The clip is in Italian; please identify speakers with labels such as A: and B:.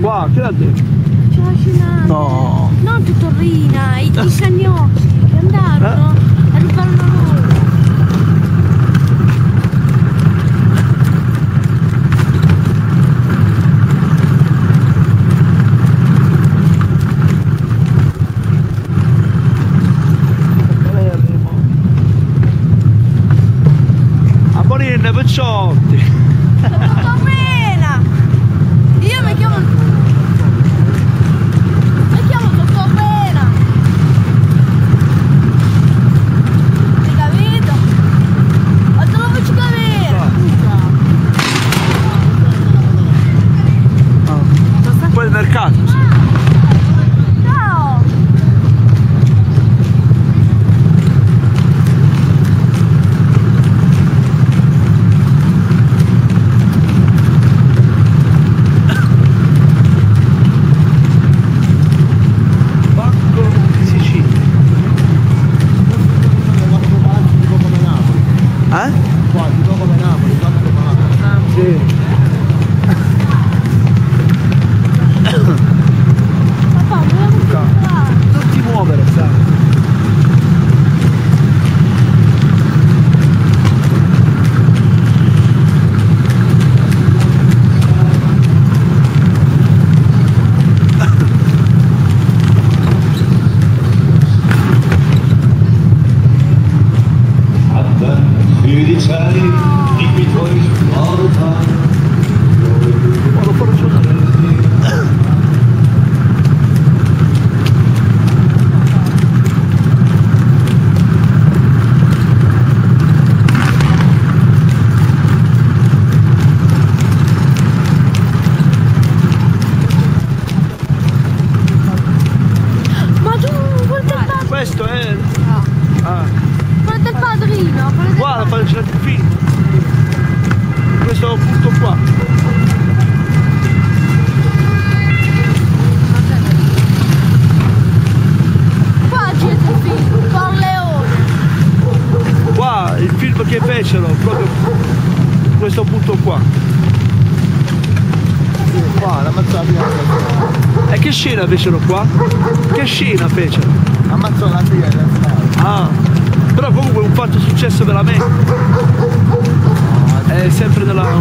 A: Qua, che l'ha detto?
B: C'è la scena.
A: No.
B: Non Torrina, i, i cagnocci che andarono
A: Eh?
B: a rubare una loro.
A: A Questo punto qua.
B: Qua c'è il film, Corleone!
A: Qua il film che fecero, proprio questo punto qua.
C: Sì, qua, la mazza bianca.
A: E che scena fecero qua? Che scena fecero?
C: Ammazzò la figlia.
A: Ah, però comunque un fatto successo veramente. È sempre della.